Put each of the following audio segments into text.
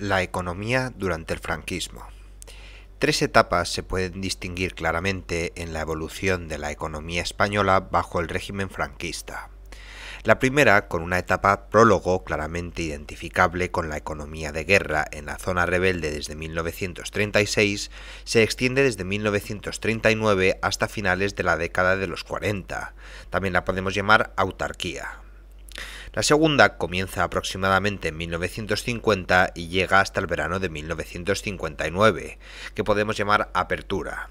La economía durante el franquismo. Tres etapas se pueden distinguir claramente en la evolución de la economía española bajo el régimen franquista. La primera, con una etapa prólogo claramente identificable con la economía de guerra en la zona rebelde desde 1936, se extiende desde 1939 hasta finales de la década de los 40. También la podemos llamar autarquía. La segunda comienza aproximadamente en 1950 y llega hasta el verano de 1959, que podemos llamar apertura.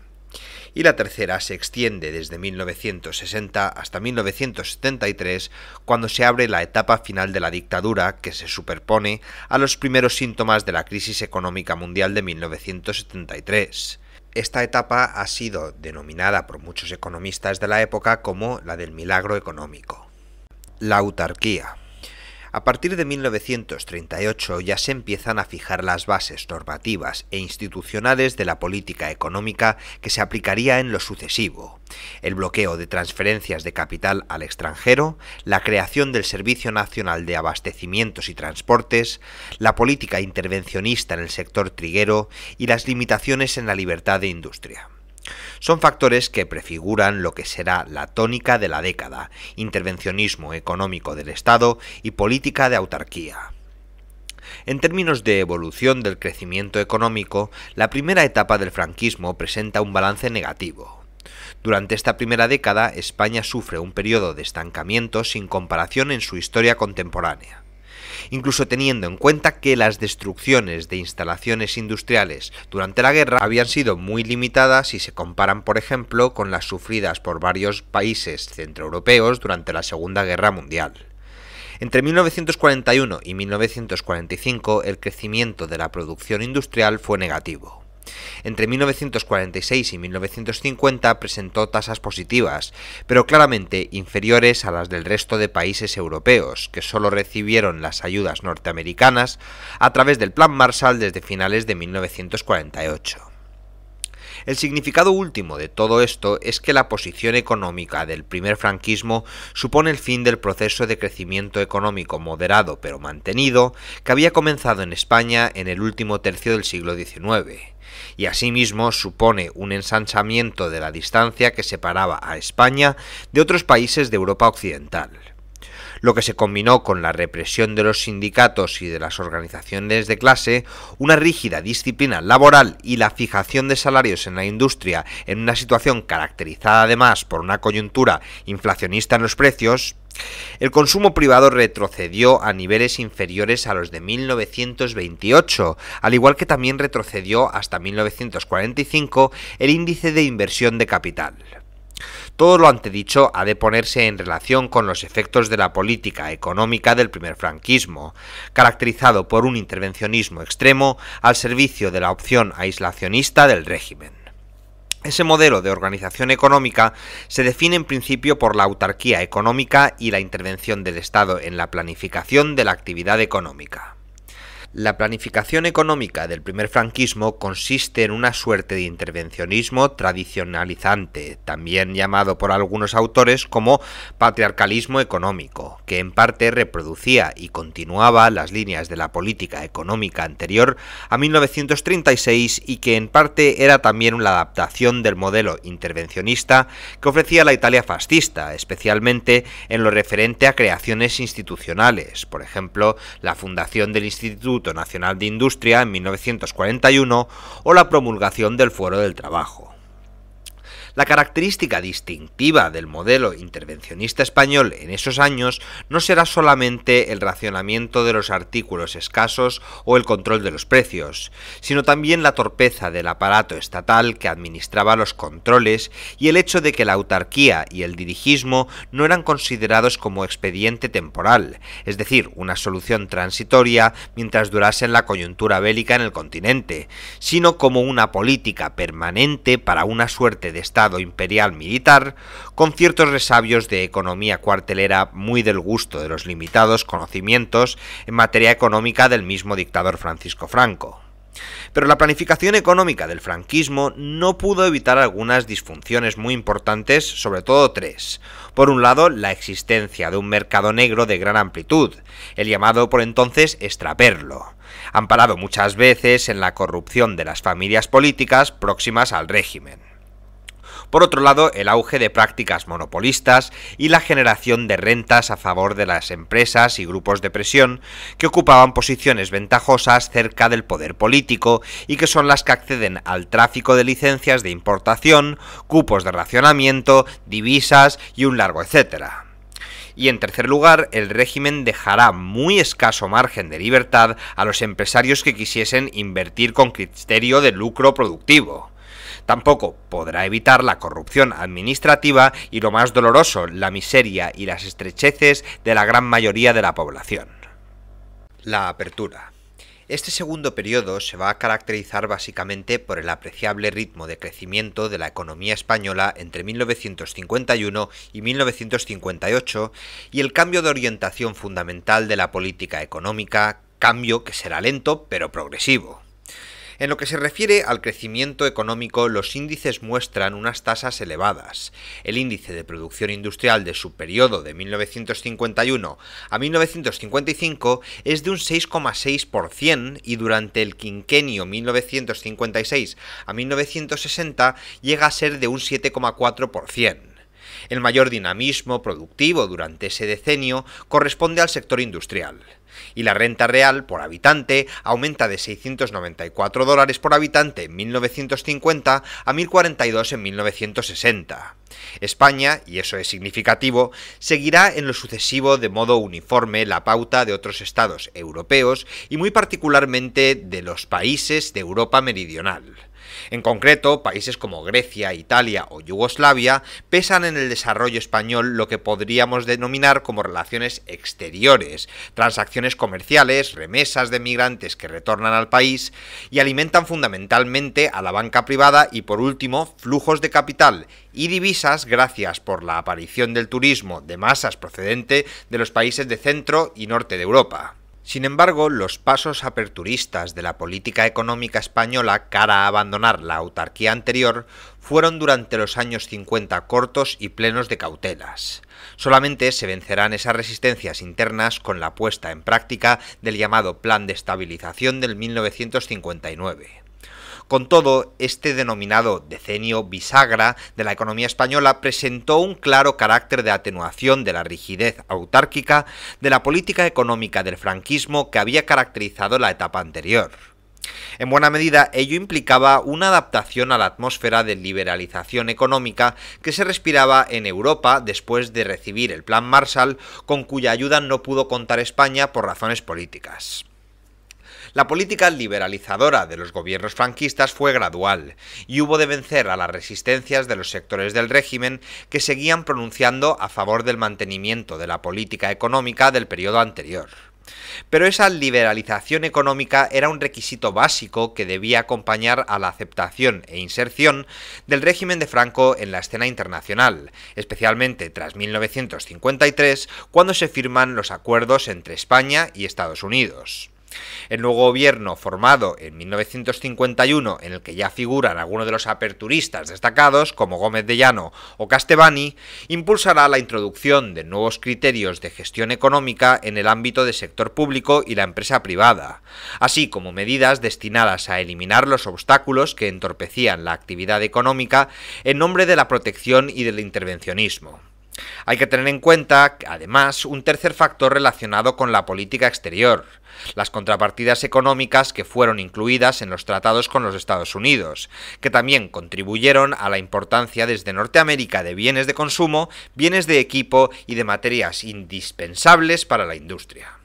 Y la tercera se extiende desde 1960 hasta 1973, cuando se abre la etapa final de la dictadura que se superpone a los primeros síntomas de la crisis económica mundial de 1973. Esta etapa ha sido denominada por muchos economistas de la época como la del milagro económico. La autarquía. A partir de 1938 ya se empiezan a fijar las bases normativas e institucionales de la política económica que se aplicaría en lo sucesivo. El bloqueo de transferencias de capital al extranjero, la creación del Servicio Nacional de Abastecimientos y Transportes, la política intervencionista en el sector triguero y las limitaciones en la libertad de industria. Son factores que prefiguran lo que será la tónica de la década, intervencionismo económico del Estado y política de autarquía. En términos de evolución del crecimiento económico, la primera etapa del franquismo presenta un balance negativo. Durante esta primera década, España sufre un periodo de estancamiento sin comparación en su historia contemporánea incluso teniendo en cuenta que las destrucciones de instalaciones industriales durante la guerra habían sido muy limitadas si se comparan, por ejemplo, con las sufridas por varios países centroeuropeos durante la Segunda Guerra Mundial. Entre 1941 y 1945 el crecimiento de la producción industrial fue negativo. Entre 1946 y 1950 presentó tasas positivas, pero claramente inferiores a las del resto de países europeos, que solo recibieron las ayudas norteamericanas a través del Plan Marshall desde finales de 1948. El significado último de todo esto es que la posición económica del primer franquismo supone el fin del proceso de crecimiento económico moderado pero mantenido que había comenzado en España en el último tercio del siglo XIX y asimismo supone un ensanchamiento de la distancia que separaba a España de otros países de Europa Occidental lo que se combinó con la represión de los sindicatos y de las organizaciones de clase, una rígida disciplina laboral y la fijación de salarios en la industria en una situación caracterizada además por una coyuntura inflacionista en los precios, el consumo privado retrocedió a niveles inferiores a los de 1928, al igual que también retrocedió hasta 1945 el índice de inversión de capital. Todo lo antedicho ha de ponerse en relación con los efectos de la política económica del primer franquismo, caracterizado por un intervencionismo extremo al servicio de la opción aislacionista del régimen. Ese modelo de organización económica se define en principio por la autarquía económica y la intervención del Estado en la planificación de la actividad económica. La planificación económica del primer franquismo consiste en una suerte de intervencionismo tradicionalizante, también llamado por algunos autores como patriarcalismo económico, que en parte reproducía y continuaba las líneas de la política económica anterior a 1936 y que en parte era también una adaptación del modelo intervencionista que ofrecía la Italia fascista, especialmente en lo referente a creaciones institucionales, por ejemplo, la fundación del Instituto Nacional de Industria en 1941 o la promulgación del Fuero del Trabajo. La característica distintiva del modelo intervencionista español en esos años no será solamente el racionamiento de los artículos escasos o el control de los precios, sino también la torpeza del aparato estatal que administraba los controles y el hecho de que la autarquía y el dirigismo no eran considerados como expediente temporal, es decir, una solución transitoria mientras durase la coyuntura bélica en el continente, sino como una política permanente para una suerte de Estado imperial militar, con ciertos resabios de economía cuartelera muy del gusto de los limitados conocimientos en materia económica del mismo dictador Francisco Franco. Pero la planificación económica del franquismo no pudo evitar algunas disfunciones muy importantes, sobre todo tres. Por un lado, la existencia de un mercado negro de gran amplitud, el llamado por entonces extraperlo, amparado muchas veces en la corrupción de las familias políticas próximas al régimen. Por otro lado, el auge de prácticas monopolistas y la generación de rentas a favor de las empresas y grupos de presión que ocupaban posiciones ventajosas cerca del poder político y que son las que acceden al tráfico de licencias de importación, cupos de racionamiento, divisas y un largo etcétera. Y en tercer lugar, el régimen dejará muy escaso margen de libertad a los empresarios que quisiesen invertir con criterio de lucro productivo. Tampoco podrá evitar la corrupción administrativa y lo más doloroso, la miseria y las estrecheces de la gran mayoría de la población. La apertura. Este segundo periodo se va a caracterizar básicamente por el apreciable ritmo de crecimiento de la economía española entre 1951 y 1958 y el cambio de orientación fundamental de la política económica, cambio que será lento pero progresivo. En lo que se refiere al crecimiento económico, los índices muestran unas tasas elevadas. El índice de producción industrial de su periodo de 1951 a 1955 es de un 6,6% y durante el quinquenio 1956 a 1960 llega a ser de un 7,4%. El mayor dinamismo productivo durante ese decenio corresponde al sector industrial y la renta real por habitante aumenta de 694 dólares por habitante en 1950 a 1042 en 1960. España, y eso es significativo, seguirá en lo sucesivo de modo uniforme la pauta de otros estados europeos y muy particularmente de los países de Europa meridional. En concreto, países como Grecia, Italia o Yugoslavia pesan en el desarrollo español lo que podríamos denominar como relaciones exteriores, transacciones comerciales, remesas de migrantes que retornan al país y alimentan fundamentalmente a la banca privada y por último flujos de capital y divisas gracias por la aparición del turismo de masas procedente de los países de centro y norte de Europa. Sin embargo, los pasos aperturistas de la política económica española cara a abandonar la autarquía anterior fueron durante los años 50 cortos y plenos de cautelas. Solamente se vencerán esas resistencias internas con la puesta en práctica del llamado Plan de Estabilización del 1959. Con todo, este denominado decenio bisagra de la economía española presentó un claro carácter de atenuación de la rigidez autárquica de la política económica del franquismo que había caracterizado la etapa anterior. En buena medida, ello implicaba una adaptación a la atmósfera de liberalización económica que se respiraba en Europa después de recibir el Plan Marshall, con cuya ayuda no pudo contar España por razones políticas. La política liberalizadora de los gobiernos franquistas fue gradual, y hubo de vencer a las resistencias de los sectores del régimen que seguían pronunciando a favor del mantenimiento de la política económica del periodo anterior. Pero esa liberalización económica era un requisito básico que debía acompañar a la aceptación e inserción del régimen de Franco en la escena internacional, especialmente tras 1953, cuando se firman los acuerdos entre España y Estados Unidos. El nuevo gobierno formado en 1951, en el que ya figuran algunos de los aperturistas destacados, como Gómez de Llano o Castebani, impulsará la introducción de nuevos criterios de gestión económica en el ámbito del sector público y la empresa privada, así como medidas destinadas a eliminar los obstáculos que entorpecían la actividad económica en nombre de la protección y del intervencionismo. Hay que tener en cuenta, además, un tercer factor relacionado con la política exterior, las contrapartidas económicas que fueron incluidas en los tratados con los Estados Unidos, que también contribuyeron a la importancia desde Norteamérica de bienes de consumo, bienes de equipo y de materias indispensables para la industria.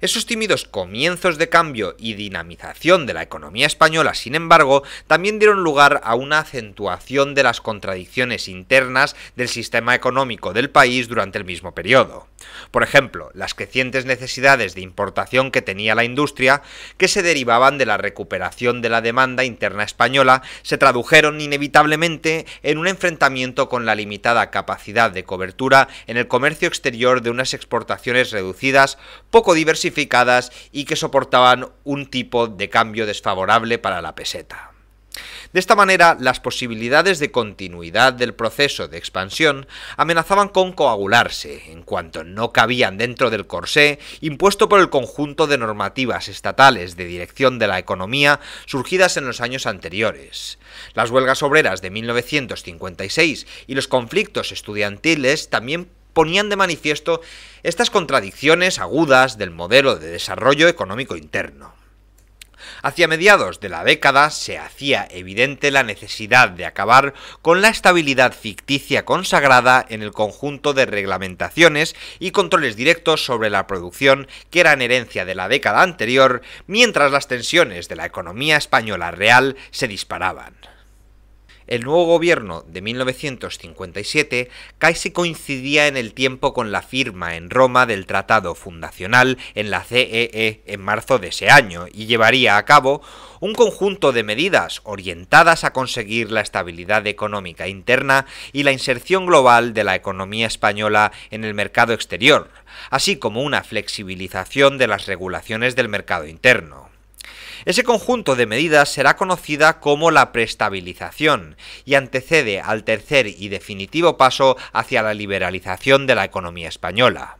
Esos tímidos comienzos de cambio y dinamización de la economía española, sin embargo, también dieron lugar a una acentuación de las contradicciones internas del sistema económico del país durante el mismo periodo. Por ejemplo, las crecientes necesidades de importación que tenía la industria, que se derivaban de la recuperación de la demanda interna española, se tradujeron inevitablemente en un enfrentamiento con la limitada capacidad de cobertura en el comercio exterior de unas exportaciones reducidas, poco diversificadas y que soportaban un tipo de cambio desfavorable para la peseta. De esta manera, las posibilidades de continuidad del proceso de expansión amenazaban con coagularse, en cuanto no cabían dentro del corsé impuesto por el conjunto de normativas estatales de dirección de la economía surgidas en los años anteriores. Las huelgas obreras de 1956 y los conflictos estudiantiles también ponían de manifiesto estas contradicciones agudas del modelo de desarrollo económico interno. Hacia mediados de la década se hacía evidente la necesidad de acabar con la estabilidad ficticia consagrada en el conjunto de reglamentaciones y controles directos sobre la producción que eran herencia de la década anterior, mientras las tensiones de la economía española real se disparaban. El nuevo gobierno de 1957 casi coincidía en el tiempo con la firma en Roma del Tratado Fundacional en la CEE e en marzo de ese año y llevaría a cabo un conjunto de medidas orientadas a conseguir la estabilidad económica interna y la inserción global de la economía española en el mercado exterior, así como una flexibilización de las regulaciones del mercado interno. Ese conjunto de medidas será conocida como la prestabilización y antecede al tercer y definitivo paso hacia la liberalización de la economía española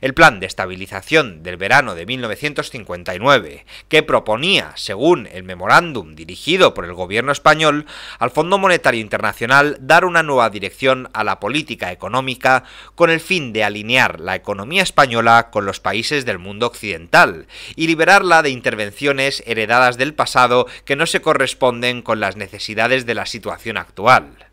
el plan de estabilización del verano de 1959, que proponía, según el memorándum dirigido por el gobierno español, al Fondo Monetario Internacional dar una nueva dirección a la política económica con el fin de alinear la economía española con los países del mundo occidental y liberarla de intervenciones heredadas del pasado que no se corresponden con las necesidades de la situación actual.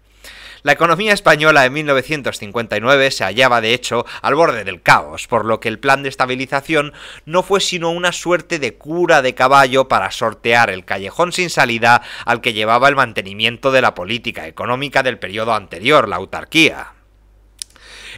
La economía española en 1959 se hallaba de hecho al borde del caos, por lo que el plan de estabilización no fue sino una suerte de cura de caballo para sortear el callejón sin salida al que llevaba el mantenimiento de la política económica del periodo anterior, la autarquía.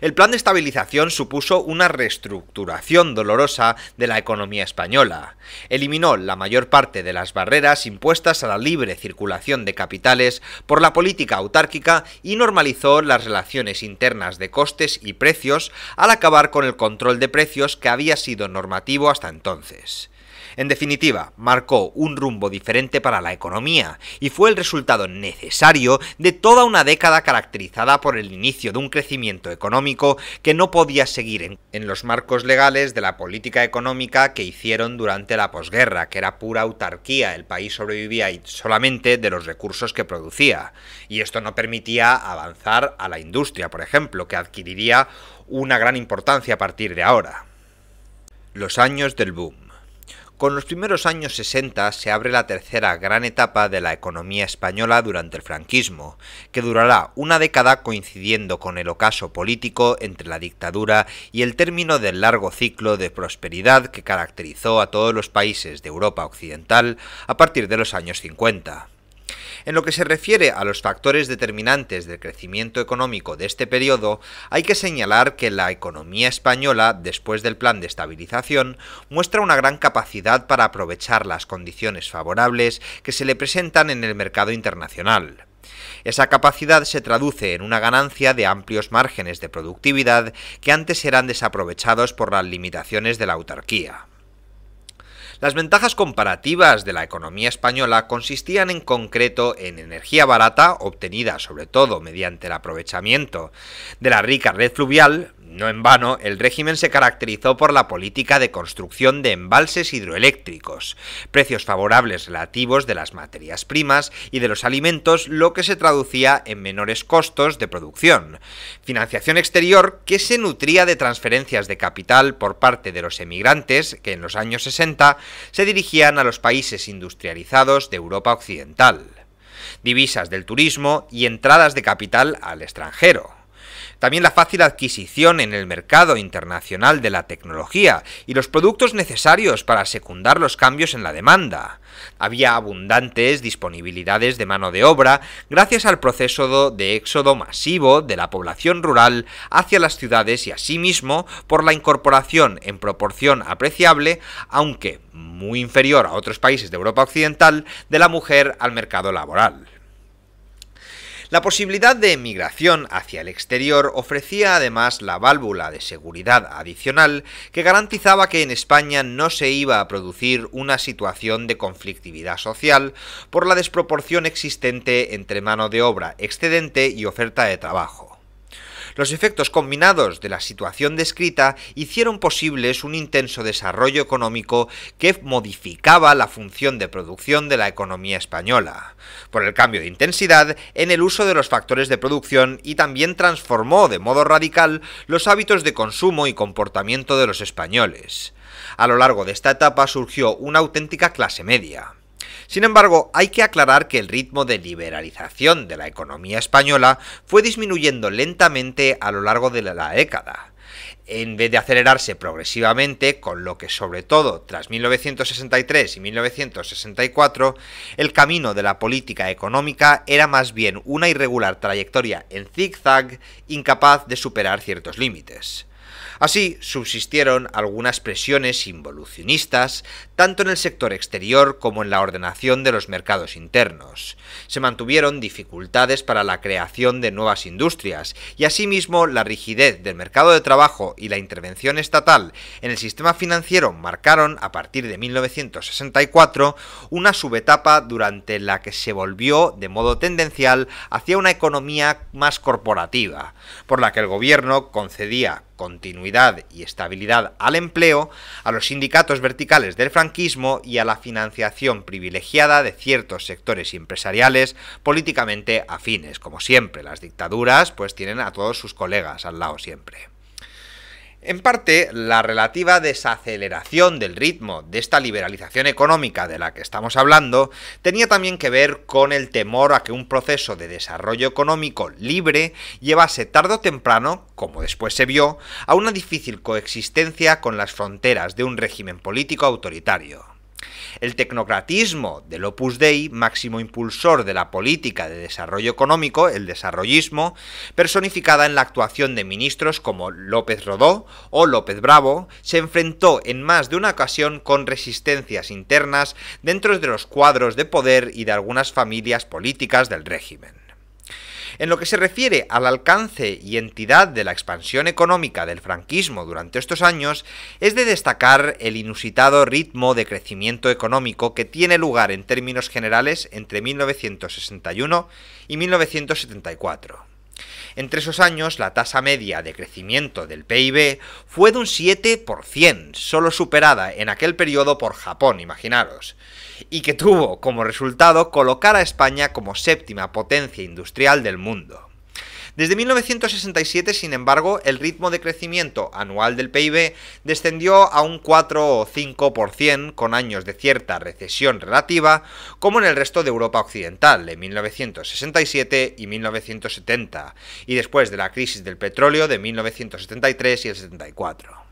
El plan de estabilización supuso una reestructuración dolorosa de la economía española. Eliminó la mayor parte de las barreras impuestas a la libre circulación de capitales por la política autárquica y normalizó las relaciones internas de costes y precios al acabar con el control de precios que había sido normativo hasta entonces. En definitiva, marcó un rumbo diferente para la economía y fue el resultado necesario de toda una década caracterizada por el inicio de un crecimiento económico que no podía seguir en, los marcos legales de la política económica que hicieron durante la posguerra, que era pura autarquía, el país sobrevivía solamente de los recursos que producía, y esto no permitía avanzar a la industria, por ejemplo, que adquiriría una gran importancia a partir de ahora. Los años del boom. Con los primeros años 60 se abre la tercera gran etapa de la economía española durante el franquismo, que durará una década coincidiendo con el ocaso político entre la dictadura y el término del largo ciclo de prosperidad que caracterizó a todos los países de Europa Occidental a partir de los años 50. En lo que se refiere a los factores determinantes del crecimiento económico de este periodo, hay que señalar que la economía española, después del plan de estabilización, muestra una gran capacidad para aprovechar las condiciones favorables que se le presentan en el mercado internacional. Esa capacidad se traduce en una ganancia de amplios márgenes de productividad que antes eran desaprovechados por las limitaciones de la autarquía. Las ventajas comparativas de la economía española consistían en concreto en energía barata, obtenida sobre todo mediante el aprovechamiento de la rica red fluvial, no en vano, el régimen se caracterizó por la política de construcción de embalses hidroeléctricos, precios favorables relativos de las materias primas y de los alimentos, lo que se traducía en menores costos de producción, financiación exterior que se nutría de transferencias de capital por parte de los emigrantes que en los años 60 se dirigían a los países industrializados de Europa Occidental, divisas del turismo y entradas de capital al extranjero también la fácil adquisición en el mercado internacional de la tecnología y los productos necesarios para secundar los cambios en la demanda. Había abundantes disponibilidades de mano de obra gracias al proceso de éxodo masivo de la población rural hacia las ciudades y asimismo por la incorporación en proporción apreciable, aunque muy inferior a otros países de Europa Occidental, de la mujer al mercado laboral. La posibilidad de emigración hacia el exterior ofrecía además la válvula de seguridad adicional que garantizaba que en España no se iba a producir una situación de conflictividad social por la desproporción existente entre mano de obra excedente y oferta de trabajo. Los efectos combinados de la situación descrita hicieron posibles un intenso desarrollo económico que modificaba la función de producción de la economía española, por el cambio de intensidad en el uso de los factores de producción y también transformó de modo radical los hábitos de consumo y comportamiento de los españoles. A lo largo de esta etapa surgió una auténtica clase media. Sin embargo, hay que aclarar que el ritmo de liberalización de la economía española fue disminuyendo lentamente a lo largo de la década en vez de acelerarse progresivamente, con lo que sobre todo tras 1963 y 1964, el camino de la política económica era más bien una irregular trayectoria en zigzag incapaz de superar ciertos límites. Así subsistieron algunas presiones involucionistas, tanto en el sector exterior como en la ordenación de los mercados internos. Se mantuvieron dificultades para la creación de nuevas industrias, y asimismo la rigidez del mercado de trabajo y la intervención estatal en el sistema financiero marcaron, a partir de 1964, una subetapa durante la que se volvió de modo tendencial hacia una economía más corporativa, por la que el gobierno concedía continuidad y estabilidad al empleo, a los sindicatos verticales del franquismo y a la financiación privilegiada de ciertos sectores empresariales políticamente afines. Como siempre, las dictaduras pues tienen a todos sus colegas al lado siempre. En parte, la relativa desaceleración del ritmo de esta liberalización económica de la que estamos hablando tenía también que ver con el temor a que un proceso de desarrollo económico libre llevase tarde o temprano, como después se vio, a una difícil coexistencia con las fronteras de un régimen político autoritario. El tecnocratismo del Opus Dei, máximo impulsor de la política de desarrollo económico, el desarrollismo, personificada en la actuación de ministros como López Rodó o López Bravo, se enfrentó en más de una ocasión con resistencias internas dentro de los cuadros de poder y de algunas familias políticas del régimen. En lo que se refiere al alcance y entidad de la expansión económica del franquismo durante estos años, es de destacar el inusitado ritmo de crecimiento económico que tiene lugar en términos generales entre 1961 y 1974. Entre esos años, la tasa media de crecimiento del PIB fue de un 7%, solo superada en aquel periodo por Japón, imaginaros, y que tuvo como resultado colocar a España como séptima potencia industrial del mundo. Desde 1967, sin embargo, el ritmo de crecimiento anual del PIB descendió a un 4 o 5% con años de cierta recesión relativa, como en el resto de Europa Occidental, en 1967 y 1970, y después de la crisis del petróleo de 1973 y el 74.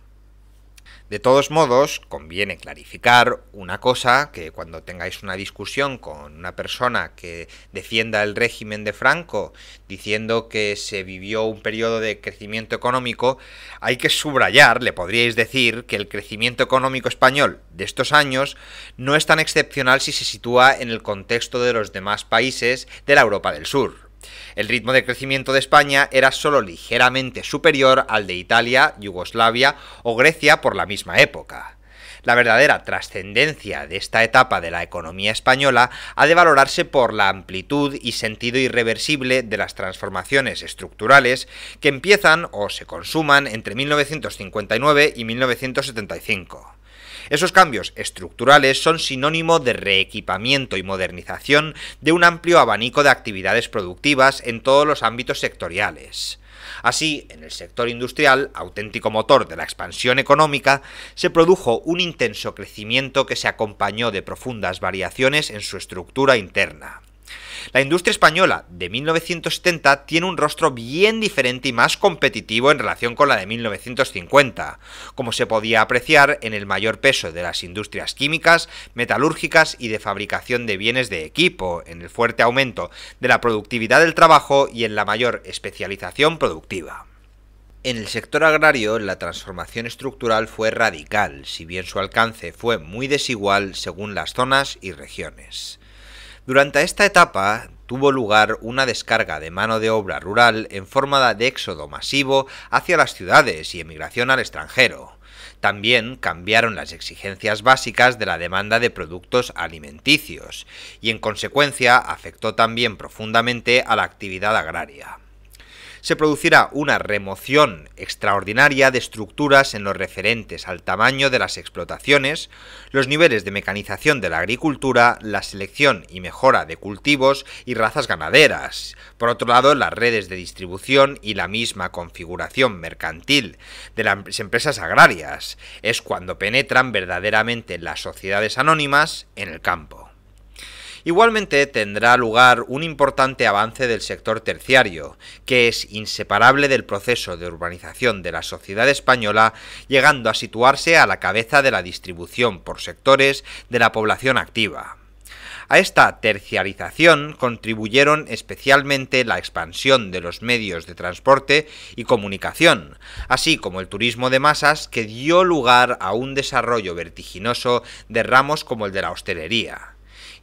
De todos modos, conviene clarificar una cosa, que cuando tengáis una discusión con una persona que defienda el régimen de Franco, diciendo que se vivió un periodo de crecimiento económico, hay que subrayar, le podríais decir, que el crecimiento económico español de estos años no es tan excepcional si se sitúa en el contexto de los demás países de la Europa del Sur. El ritmo de crecimiento de España era solo ligeramente superior al de Italia, Yugoslavia o Grecia por la misma época. La verdadera trascendencia de esta etapa de la economía española ha de valorarse por la amplitud y sentido irreversible de las transformaciones estructurales que empiezan o se consuman entre 1959 y 1975. Esos cambios estructurales son sinónimo de reequipamiento y modernización de un amplio abanico de actividades productivas en todos los ámbitos sectoriales. Así, en el sector industrial, auténtico motor de la expansión económica, se produjo un intenso crecimiento que se acompañó de profundas variaciones en su estructura interna. La industria española de 1970 tiene un rostro bien diferente y más competitivo en relación con la de 1950, como se podía apreciar en el mayor peso de las industrias químicas, metalúrgicas y de fabricación de bienes de equipo, en el fuerte aumento de la productividad del trabajo y en la mayor especialización productiva. En el sector agrario, la transformación estructural fue radical, si bien su alcance fue muy desigual según las zonas y regiones. Durante esta etapa tuvo lugar una descarga de mano de obra rural en forma de éxodo masivo hacia las ciudades y emigración al extranjero. También cambiaron las exigencias básicas de la demanda de productos alimenticios y en consecuencia afectó también profundamente a la actividad agraria se producirá una remoción extraordinaria de estructuras en los referentes al tamaño de las explotaciones, los niveles de mecanización de la agricultura, la selección y mejora de cultivos y razas ganaderas. Por otro lado, las redes de distribución y la misma configuración mercantil de las empresas agrarias es cuando penetran verdaderamente las sociedades anónimas en el campo. Igualmente tendrá lugar un importante avance del sector terciario, que es inseparable del proceso de urbanización de la sociedad española, llegando a situarse a la cabeza de la distribución por sectores de la población activa. A esta terciarización contribuyeron especialmente la expansión de los medios de transporte y comunicación, así como el turismo de masas que dio lugar a un desarrollo vertiginoso de ramos como el de la hostelería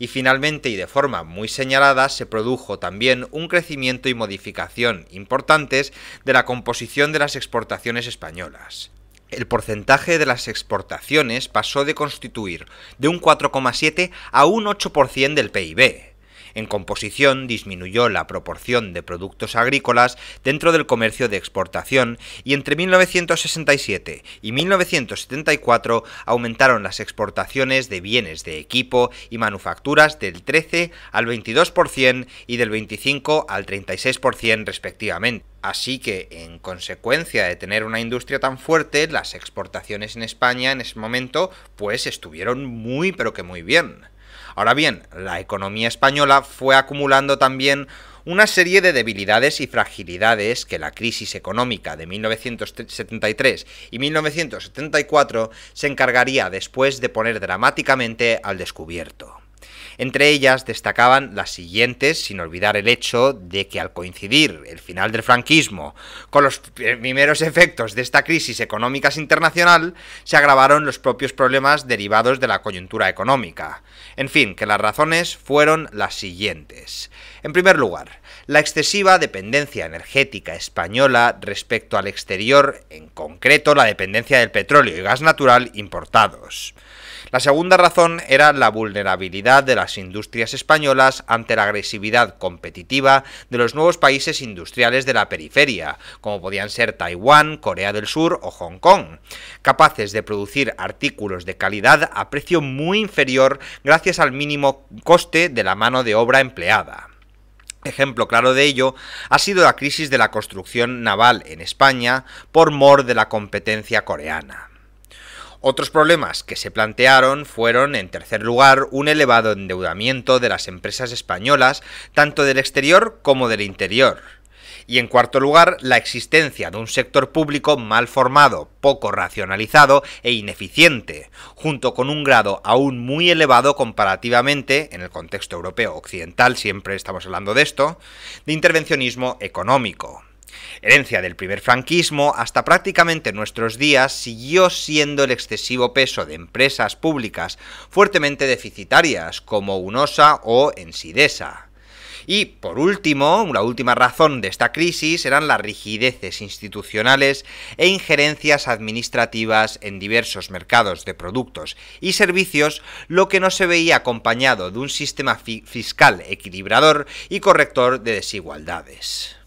y finalmente y de forma muy señalada se produjo también un crecimiento y modificación importantes de la composición de las exportaciones españolas. El porcentaje de las exportaciones pasó de constituir de un 4,7 a un 8% del PIB, en composición disminuyó la proporción de productos agrícolas dentro del comercio de exportación y entre 1967 y 1974 aumentaron las exportaciones de bienes de equipo y manufacturas del 13 al 22% y del 25 al 36% respectivamente. Así que, en consecuencia de tener una industria tan fuerte, las exportaciones en España en ese momento pues estuvieron muy pero que muy bien. Ahora bien, la economía española fue acumulando también una serie de debilidades y fragilidades que la crisis económica de 1973 y 1974 se encargaría después de poner dramáticamente al descubierto. Entre ellas destacaban las siguientes, sin olvidar el hecho de que al coincidir el final del franquismo con los primeros efectos de esta crisis económica internacional, se agravaron los propios problemas derivados de la coyuntura económica. En fin, que las razones fueron las siguientes. En primer lugar, la excesiva dependencia energética española respecto al exterior, en concreto la dependencia del petróleo y gas natural importados. La segunda razón era la vulnerabilidad de las industrias españolas ante la agresividad competitiva de los nuevos países industriales de la periferia, como podían ser Taiwán, Corea del Sur o Hong Kong, capaces de producir artículos de calidad a precio muy inferior gracias al mínimo coste de la mano de obra empleada. Ejemplo claro de ello ha sido la crisis de la construcción naval en España por mor de la competencia coreana. Otros problemas que se plantearon fueron, en tercer lugar, un elevado endeudamiento de las empresas españolas, tanto del exterior como del interior. Y en cuarto lugar, la existencia de un sector público mal formado, poco racionalizado e ineficiente, junto con un grado aún muy elevado comparativamente, en el contexto europeo occidental, siempre estamos hablando de esto, de intervencionismo económico herencia del primer franquismo, hasta prácticamente nuestros días siguió siendo el excesivo peso de empresas públicas fuertemente deficitarias como UNOSA o Ensidesa. Y, por último, la última razón de esta crisis eran las rigideces institucionales e injerencias administrativas en diversos mercados de productos y servicios, lo que no se veía acompañado de un sistema fiscal equilibrador y corrector de desigualdades.